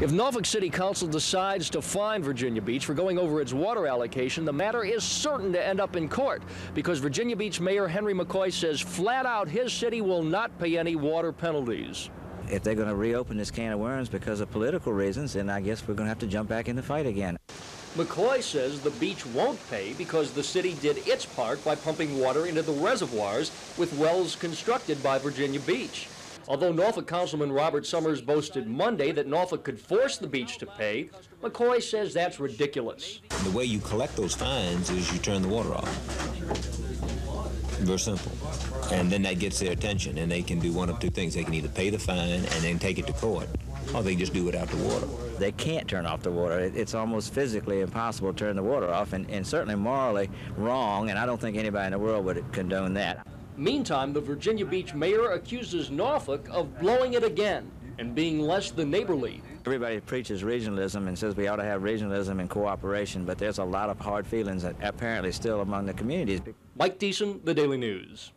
If Norfolk City Council decides to fine Virginia Beach for going over its water allocation, the matter is certain to end up in court because Virginia Beach Mayor Henry McCoy says flat out his city will not pay any water penalties. If they're going to reopen this can of worms because of political reasons, then I guess we're going to have to jump back in the fight again. McCoy says the beach won't pay because the city did its part by pumping water into the reservoirs with wells constructed by Virginia Beach. Although Norfolk Councilman Robert Summers boasted Monday that Norfolk could force the beach to pay, McCoy says that's ridiculous. The way you collect those fines is you turn the water off. Very simple. And then that gets their attention, and they can do one of two things. They can either pay the fine and then take it to court, or they just do it without the water. They can't turn off the water. It's almost physically impossible to turn the water off, and, and certainly morally wrong, and I don't think anybody in the world would condone that. Meantime, the Virginia Beach mayor accuses Norfolk of blowing it again and being less than neighborly. Everybody preaches regionalism and says we ought to have regionalism and cooperation, but there's a lot of hard feelings that apparently still among the communities. Mike Deason, The Daily News.